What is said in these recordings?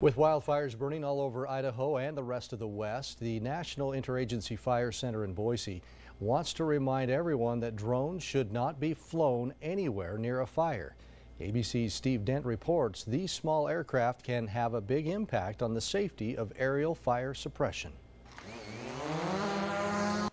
With wildfires burning all over Idaho and the rest of the West, the National Interagency Fire Center in Boise wants to remind everyone that drones should not be flown anywhere near a fire. ABC's Steve Dent reports these small aircraft can have a big impact on the safety of aerial fire suppression.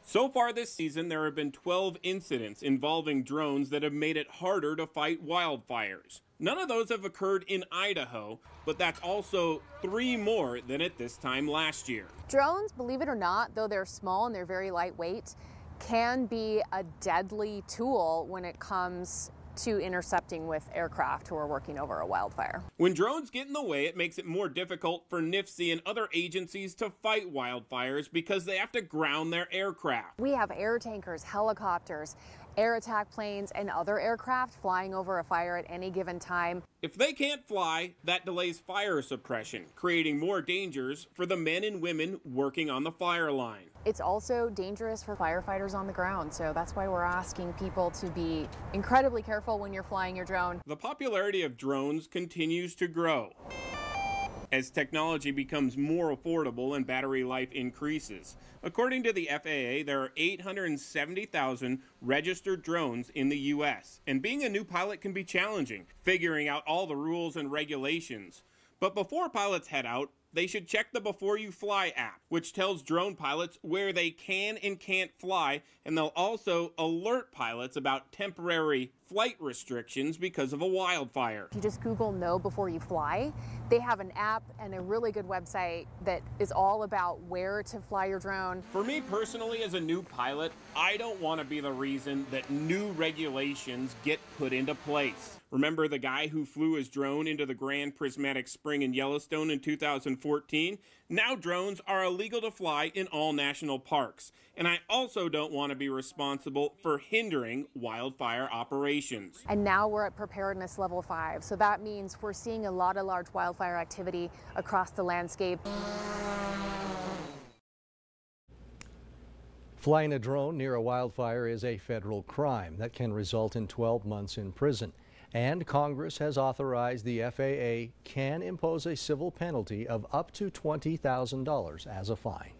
So far this season, there have been 12 incidents involving drones that have made it harder to fight wildfires. None of those have occurred in Idaho, but that's also three more than at this time last year. Drones, believe it or not, though they're small and they're very lightweight, can be a deadly tool when it comes to intercepting with aircraft who are working over a wildfire. When drones get in the way, it makes it more difficult for NIFC and other agencies to fight wildfires because they have to ground their aircraft. We have air tankers, helicopters, air attack planes, and other aircraft flying over a fire at any given time. If they can't fly, that delays fire suppression, creating more dangers for the men and women working on the fire line. It's also dangerous for firefighters on the ground, so that's why we're asking people to be incredibly careful when you're flying your drone. The popularity of drones continues to grow as technology becomes more affordable and battery life increases. According to the FAA, there are 870,000 registered drones in the U.S., and being a new pilot can be challenging, figuring out all the rules and regulations. But before pilots head out, they should check the Before You Fly app, which tells drone pilots where they can and can't fly, and they'll also alert pilots about temporary flight restrictions because of a wildfire. You just Google Know Before You Fly. They have an app and a really good website that is all about where to fly your drone. For me personally, as a new pilot, I don't want to be the reason that new regulations get put into place. Remember the guy who flew his drone into the Grand Prismatic Spring in Yellowstone in 2014? Now drones are illegal to fly in all national parks. And I also don't want to be responsible for hindering wildfire operations. And now we're at preparedness level five. So that means we're seeing a lot of large wildfire activity across the landscape. Flying a drone near a wildfire is a federal crime that can result in 12 months in prison. And Congress has authorized the FAA can impose a civil penalty of up to $20,000 as a fine.